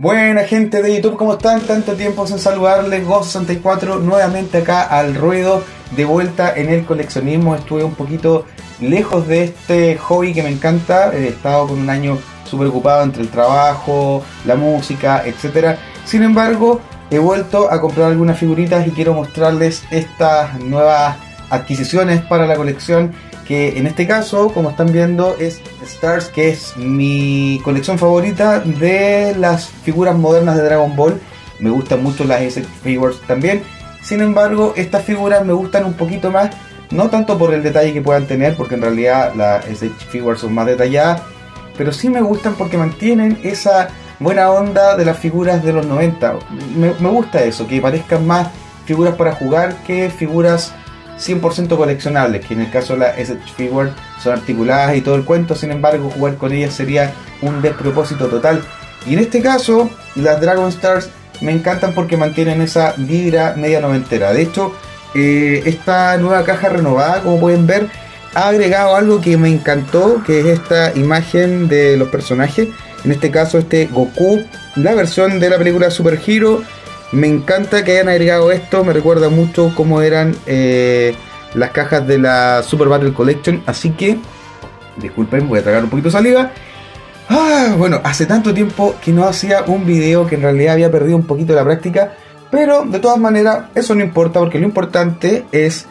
Buena gente de YouTube, ¿cómo están? Tanto tiempo sin saludarles, Go64 nuevamente acá al ruedo, de vuelta en el coleccionismo. Estuve un poquito lejos de este hobby que me encanta, he estado con un año súper ocupado entre el trabajo, la música, etc. Sin embargo, he vuelto a comprar algunas figuritas y quiero mostrarles estas nuevas adquisiciones para la colección que en este caso, como están viendo, es Stars, que es mi colección favorita de las figuras modernas de Dragon Ball. Me gustan mucho las S Figures también. Sin embargo, estas figuras me gustan un poquito más, no tanto por el detalle que puedan tener, porque en realidad las S Figures son más detalladas, pero sí me gustan porque mantienen esa buena onda de las figuras de los 90. Me, me gusta eso, que parezcan más figuras para jugar que figuras 100% coleccionables, que en el caso de la SH Figure son articuladas y todo el cuento, sin embargo jugar con ellas sería un despropósito total. Y en este caso, las Dragon Stars me encantan porque mantienen esa vibra media noventera. De hecho, eh, esta nueva caja renovada, como pueden ver, ha agregado algo que me encantó, que es esta imagen de los personajes. En este caso, este Goku, la versión de la película Super Hero me encanta que hayan agregado esto, me recuerda mucho cómo eran eh, las cajas de la Super Battle Collection, así que, disculpen, voy a tragar un poquito de saliva. Ah, bueno, hace tanto tiempo que no hacía un video que en realidad había perdido un poquito la práctica, pero de todas maneras eso no importa porque lo importante es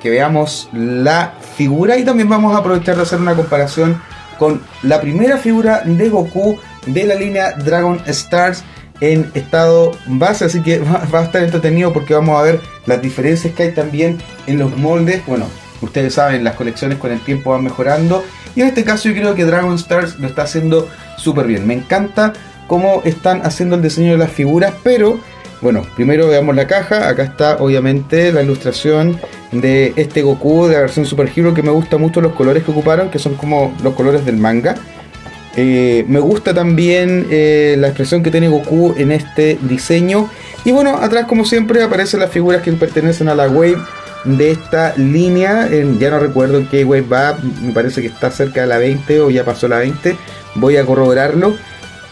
que veamos la figura y también vamos a aprovechar de hacer una comparación con la primera figura de Goku de la línea Dragon Stars en estado base, así que va, a estar entretenido porque vamos a ver las diferencias que hay también en los moldes. Bueno, ustedes saben, las colecciones con el tiempo van mejorando y en este caso yo creo que Dragon Stars lo está haciendo súper bien. Me encanta cómo están haciendo el diseño de las figuras, pero bueno, primero veamos la caja. Acá está obviamente la ilustración de este Goku de la versión Super Hero que me gusta mucho los colores que ocuparon, que son como los colores del manga. Eh, me gusta también eh, la expresión que tiene Goku en este diseño. Y bueno, atrás como siempre aparecen las figuras que pertenecen a la wave de esta línea. ya no recuerdo en qué wave va, me parece que está cerca de la 20 o ya pasó la 20. Voy a corroborarlo.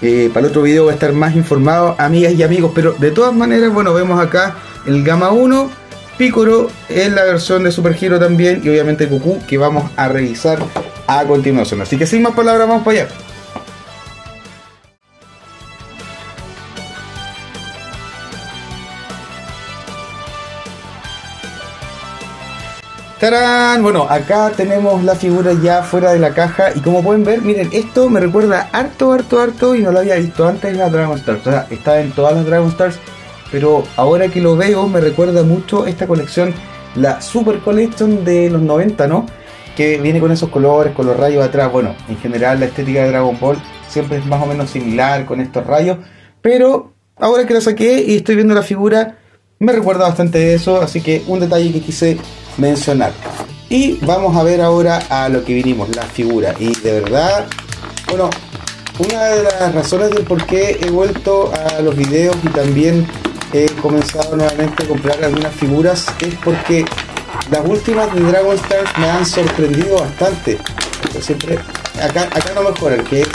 Eh, para el otro video voy a estar más informado, amigas y amigos. Pero de todas maneras, bueno, vemos acá el Gamma 1. Piccolo en la versión de Super Hero también y obviamente Goku que vamos a revisar a continuación. Así que sin más palabras vamos para allá. Bueno, acá tenemos la figura ya fuera de la caja y como pueden ver, miren, esto me recuerda harto, harto, harto y no lo había visto antes la Dragon Stars. O sea, está en todas las Dragon Stars, pero ahora que lo veo me recuerda mucho esta colección, la Super Collection de los 90, ¿no? Que viene con esos colores, con los rayos atrás. Bueno, en general la estética de Dragon Ball siempre es más o menos similar con estos rayos, pero ahora que la saqué y estoy viendo la figura, me recuerda bastante de eso, así que un detalle que quise mencionar. Y vamos a ver ahora a lo que vinimos, la figura. Y de verdad, bueno, una de las razones del por qué he vuelto a los videos y también he comenzado nuevamente a comprar algunas figuras es porque las últimas de Dragon Stars me han sorprendido bastante. siempre, acá, acá no mejora, que es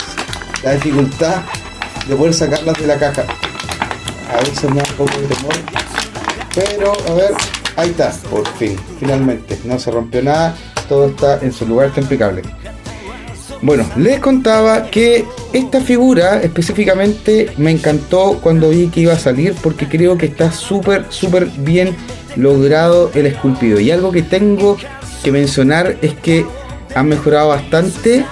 la dificultad de poder sacarlas de la caja. A veces me da un poco de temor. Pero, a ver, Ahí está, por fin, finalmente. No se rompió nada, todo está en su lugar, está impecable. Bueno, les contaba que esta figura específicamente me encantó cuando vi que iba a salir porque creo que está súper, súper bien logrado el esculpido. Y algo que tengo que mencionar es que ha mejorado bastante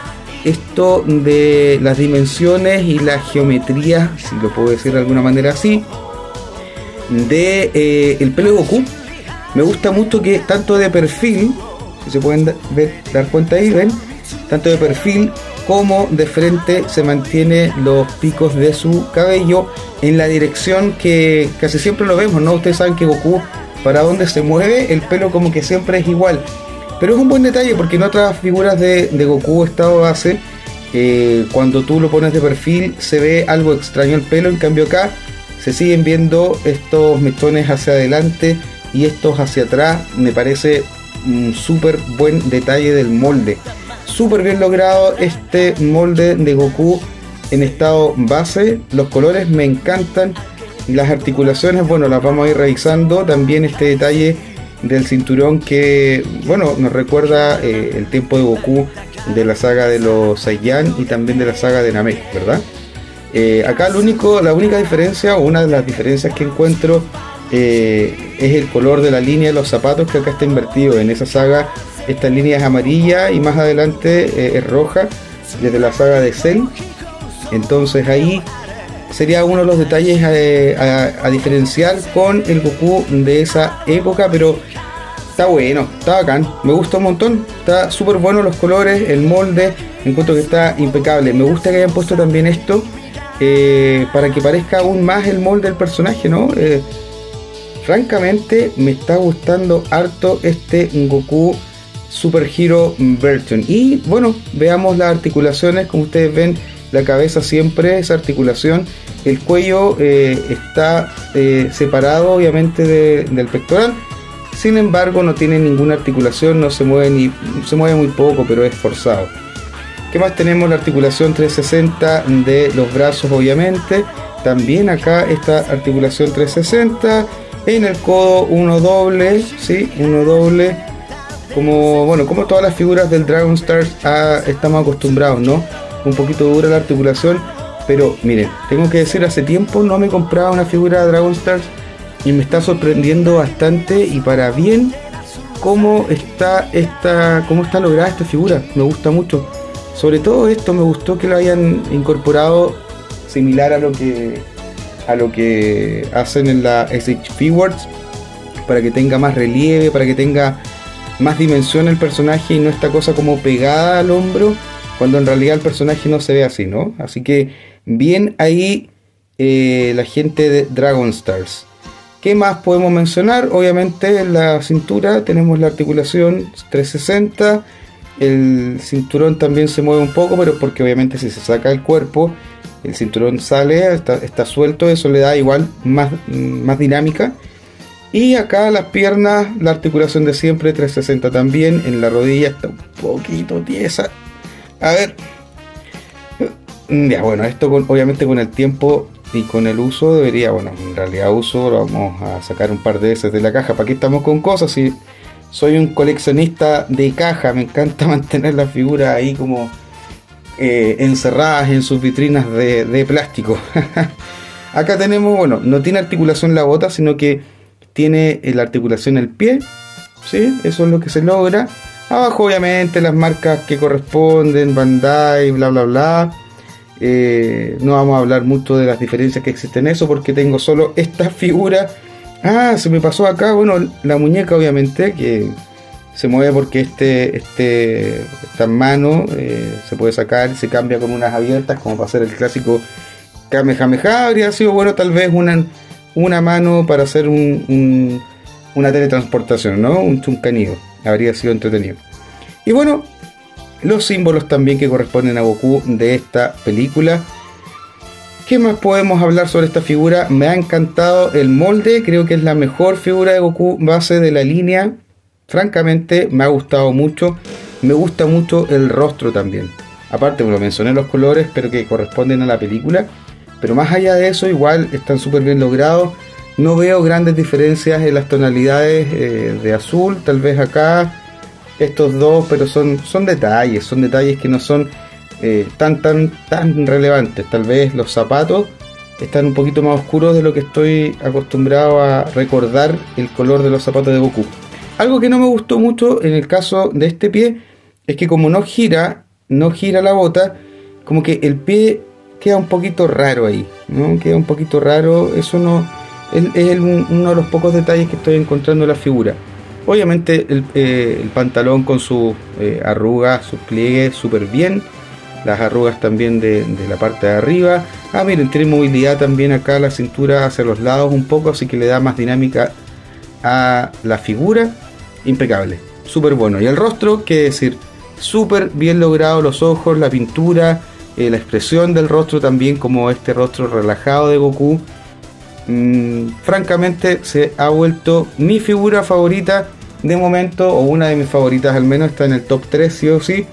esto de las dimensiones y la geometría, si lo puedo decir de alguna manera así, de eh, el pelo de Goku me gusta mucho que tanto de perfil, si se pueden dar cuenta ahí, ven, tanto de perfil como de frente se mantiene los picos de su cabello en la dirección que casi siempre lo vemos, ¿no? Ustedes saben que Goku para donde se mueve el pelo como que siempre es igual. Pero es un buen detalle porque en otras figuras de, Goku estado base, eh, cuando tú lo pones de perfil se ve algo extraño el pelo, en cambio acá se siguen viendo estos mechones hacia adelante y estos hacia atrás me parece un súper buen detalle del molde. Súper bien logrado este molde de Goku en estado base. Los colores me encantan. Las articulaciones, bueno, las vamos a ir revisando. También este detalle del cinturón que, bueno, nos recuerda eh, el tiempo de Goku de la saga de los Saiyan y también de la saga de Namek, ¿verdad? Eh, acá lo único, la única diferencia, o una de las diferencias que encuentro eh, es el color de la línea de los zapatos que acá está invertido. En esa saga esta línea es amarilla y más adelante es roja desde la saga de Cell. Entonces ahí sería uno de los detalles a, diferenciar con el Goku de esa época, pero está bueno, está bacán, me gusta un montón, está súper bueno los colores, el molde, encuentro que está impecable. Me gusta que hayan puesto también esto eh, para que parezca aún más el molde del personaje, ¿no? Eh, francamente me está gustando harto este Goku Super Hero Version. Y bueno, veamos las articulaciones, como ustedes ven, la cabeza siempre, esa articulación, el cuello eh, está separado obviamente del pectoral sin embargo, no tiene ninguna articulación, no se mueve ni se mueve muy poco, pero es forzado. ¿Qué más tenemos? La articulación 360 de los brazos, obviamente. También acá esta articulación 360. En el codo uno doble, ¿sí? Uno doble. Como, bueno, como todas las figuras del Dragon Stars ah, estamos acostumbrados, ¿no? Un poquito dura la articulación. Pero miren, tengo que decir, hace tiempo no me compraba una figura de Dragon Stars y me está sorprendiendo bastante y para bien cómo está esta cómo está lograda esta figura me gusta mucho sobre todo esto me gustó que lo hayan incorporado similar a lo que a lo que hacen en la SH Figures para que tenga más relieve para que tenga más dimensión el personaje y no esta cosa como pegada al hombro cuando en realidad el personaje no se ve así no así que bien ahí eh, la gente de Dragon Stars ¿Qué más podemos mencionar? Obviamente en la cintura tenemos la articulación 360. El cinturón también se mueve un poco, pero porque obviamente si se saca el cuerpo, el cinturón sale, está, suelto, eso le da igual más, más dinámica. Y acá las piernas, la articulación de siempre 360 también. En la rodilla está un poquito tiesa. A ver. Ya, bueno, esto obviamente con el tiempo y con el uso debería, bueno, en realidad uso, vamos a sacar un par de veces de la caja. ¿Para qué estamos con cosas? Si soy un coleccionista de caja, me encanta mantener las figuras ahí como eh, encerradas en sus vitrinas de, plástico. Acá tenemos, bueno, no tiene articulación la bota, sino que tiene la articulación el pie. ¿sí? Eso es lo que se logra. Abajo, obviamente, las marcas que corresponden, Bandai, bla, bla, bla eh, no vamos a hablar mucho de las diferencias que existen en eso porque tengo solo esta figura. Ah, se me pasó acá, bueno, la muñeca obviamente que se mueve porque este, este, esta mano eh, se puede sacar, se cambia con unas abiertas como para hacer el clásico Kamehameha. Habría sido bueno tal vez una, una mano para hacer un, una teletransportación, ¿no? Un chuncanido. Habría sido entretenido. Y bueno, los símbolos también que corresponden a Goku de esta película. ¿Qué más podemos hablar sobre esta figura? Me ha encantado el molde, creo que es la mejor figura de Goku base de la línea. Francamente, me ha gustado mucho. Me gusta mucho el rostro también. Aparte, lo mencioné los colores, pero que corresponden a la película. Pero más allá de eso, igual están súper bien logrados. No veo grandes diferencias en las tonalidades eh, de azul. Tal vez acá estos dos, pero son, son detalles, son detalles que no son eh, tan, tan, tan relevantes. Tal vez los zapatos están un poquito más oscuros de lo que estoy acostumbrado a recordar el color de los zapatos de Goku. Algo que no me gustó mucho en el caso de este pie es que como no gira, no gira la bota, como que el pie queda un poquito raro ahí, ¿no? Queda un poquito raro, eso no es, uno de los pocos detalles que estoy encontrando en la figura. Obviamente eh, el, pantalón con sus eh, arrugas, sus pliegues súper bien. Las arrugas también de, la parte de arriba. Ah, miren, tiene movilidad también acá la cintura hacia los lados un poco, así que le da más dinámica a la figura. Impecable, súper bueno. Y el rostro, qué decir, súper bien logrado los ojos, la pintura, eh, la expresión del rostro también como este rostro relajado de Goku. Mm, francamente se ha vuelto mi figura favorita de momento, o una de mis favoritas al menos, está en el top 3 sí o sí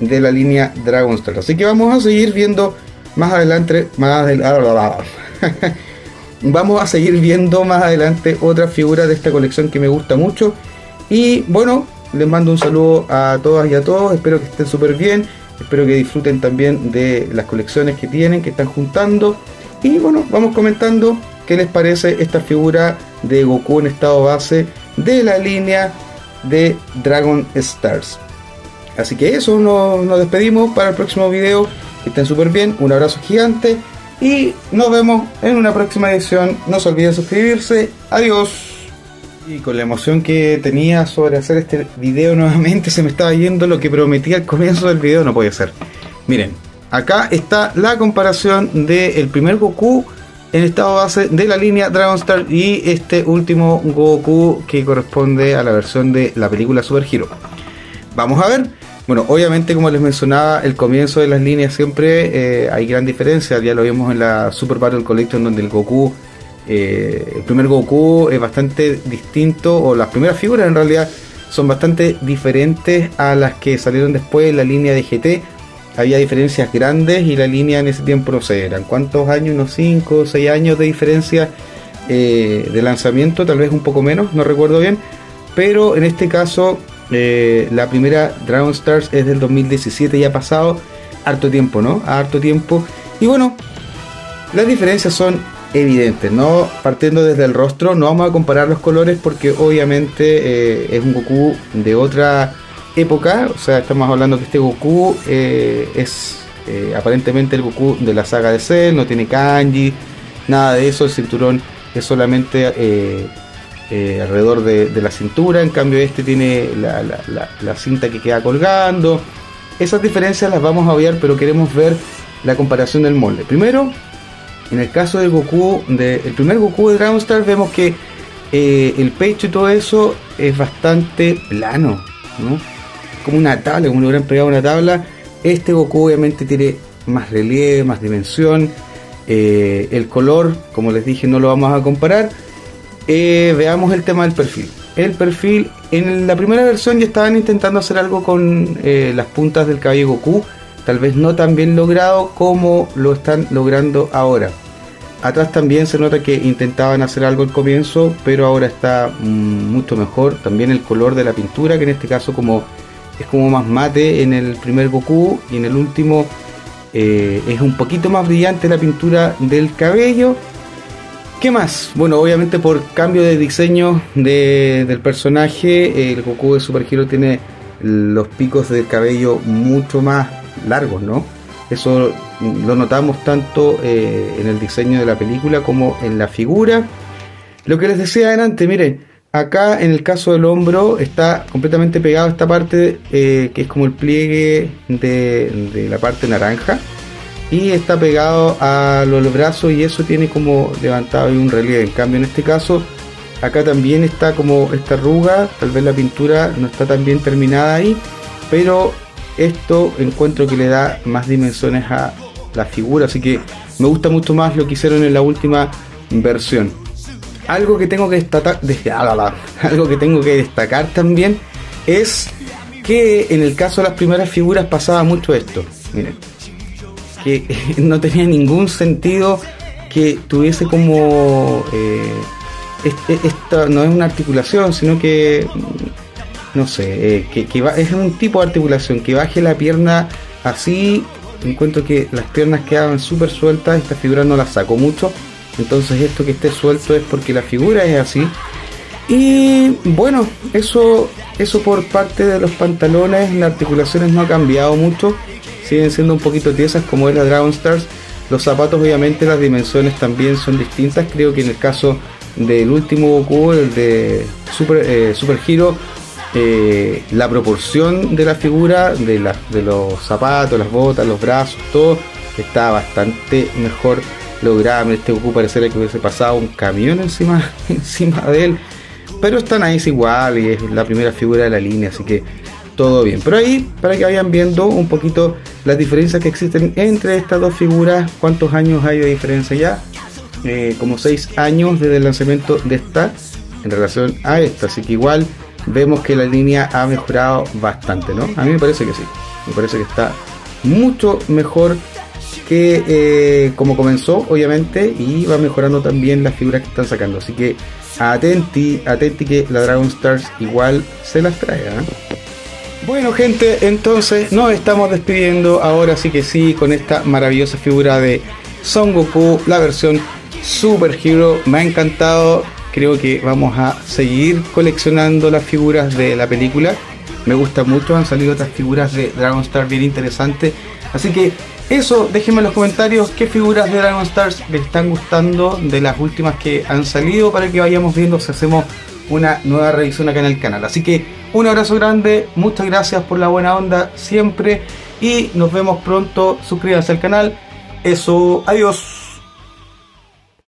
de la línea Dragon Star. Así que vamos a seguir viendo más adelante, más adelante, vamos a seguir viendo más adelante otras figuras de esta colección que me gusta mucho. Y bueno, les mando un saludo a todas y a todos, espero que estén súper bien, espero que disfruten también de las colecciones que tienen, que están juntando. Y bueno, vamos comentando qué les parece esta figura de Goku en estado base de la línea de Dragon Stars. Así que eso, nos, despedimos para el próximo video. Que estén súper bien, un abrazo gigante y nos vemos en una próxima edición. No se olviden suscribirse. Adiós. Y con la emoción que tenía sobre hacer este video nuevamente se me estaba yendo lo que prometí al comienzo del video. No puede ser. Miren, acá está la comparación del primer Goku en estado base de la línea Dragon Star y este último Goku que corresponde a la versión de la película Super Hero. Vamos a ver. Bueno, obviamente como les mencionaba, el comienzo de las líneas siempre eh, hay gran diferencia. Ya lo vimos en la Super Battle Collection donde el Goku, eh, el primer Goku es bastante distinto, o las primeras figuras en realidad son bastante diferentes a las que salieron después en la línea de GT. Había diferencias grandes y la línea en ese tiempo no sé, eran cuántos años, unos 5 o 6 años de diferencia eh, de lanzamiento, tal vez un poco menos, no recuerdo bien. Pero en este caso eh, la primera Dragon Stars es del 2017, ya ha pasado harto tiempo, ¿no? Harto tiempo. Y bueno, las diferencias son evidentes, ¿no? Partiendo desde el rostro, no vamos a comparar los colores porque obviamente eh, es un Goku de otra época, o sea, estamos hablando que este Goku eh, es aparentemente el Goku de la saga de Cell, no tiene kanji, nada de eso, el cinturón es solamente eh, alrededor de, la cintura, en cambio este tiene la, cinta que queda colgando. Esas diferencias las vamos a obviar, pero queremos ver la comparación del molde. Primero, en el caso del Goku, de, el primer Goku de Dragon Star, vemos que eh, el pecho y todo eso es bastante plano, como una tabla, como le hubieran pegado una tabla. Este Goku obviamente tiene más relieve, más dimensión. Eh, el color, como les dije, no lo vamos a comparar eh, veamos el tema del perfil. El perfil, en la primera versión ya estaban intentando hacer algo con las puntas del cabello Goku, tal vez no tan bien logrado como lo están logrando ahora. Atrás también se nota que intentaban hacer algo al comienzo, pero ahora está mm, mucho mejor. También el color de la pintura, que en este caso como es como más mate en el primer Goku y en el último eh, es un poquito más brillante la pintura del cabello ¿Qué más? Bueno, obviamente por cambio de diseño del personaje, el Goku de Super Hero tiene los picos del cabello mucho más largos, ¿no? Eso lo notamos tanto eh, en el diseño de la película como en la figura. Lo que les decía adelante, miren, acá en el caso del hombro está completamente pegado esta parte eh, que es como el pliegue de, de la parte naranja y está pegado a los brazos y eso tiene como levantado y un relieve. En cambio, en este caso, acá también está como esta arruga, tal vez la pintura no está tan bien terminada ahí, pero esto encuentro que le da más dimensiones a la figura, así que me gusta mucho más lo que hicieron en la última versión. Algo que tengo que destacar, algo que tengo que destacar también es que en el caso de las primeras figuras pasaba mucho esto. Miren, que no tenía ningún sentido que tuviese como eh, esta no es una articulación sino que no sé eh, que, es un tipo de articulación que baje la pierna así encuentro que las piernas quedaban súper sueltas esta figura no la sacó mucho entonces esto que esté suelto es porque la figura es así y bueno eso eso por parte de los pantalones las articulaciones no ha cambiado mucho siguen siendo un poquito tiesas como es la Dragon Stars. Los zapatos obviamente las dimensiones también son distintas. Creo que en el caso del último Goku, el de Super, eh, Super Hero, eh, la proporción de la figura, de, de los zapatos, las botas, los brazos, todo está bastante mejor logrado. Este Goku pareciera que hubiese pasado un camión encima, encima de él. Pero están ahí igual y es la primera figura de la línea, así que todo bien. Pero ahí, para que vayan viendo un poquito las diferencias que existen entre estas dos figuras, cuántos años hay de diferencia ya, eh, como 6 años desde el lanzamiento de esta en relación a esta, así que igual vemos que la línea ha mejorado bastante, ¿no? A mí me parece que sí, me parece que está mucho mejor que eh, como comenzó, obviamente, y va mejorando también las figuras que están sacando. Así que atenti, atenti que la Dragon Stars igual se las trae. ¿eh? Bueno gente, entonces nos estamos despidiendo ahora sí que sí con esta maravillosa figura de Son Goku, la versión Super Hero. Me ha encantado, creo que vamos a seguir coleccionando las figuras de la película. Me gusta mucho, han salido otras figuras de Dragon Star bien interesantes. Así que eso, déjenme en los comentarios qué figuras de Dragon Stars les están gustando de las últimas que han salido para que vayamos viendo si hacemos una nueva revisión acá en el canal. Así que un abrazo grande, muchas gracias por la buena onda siempre y nos vemos pronto. Suscríbanse al canal. Eso, adiós.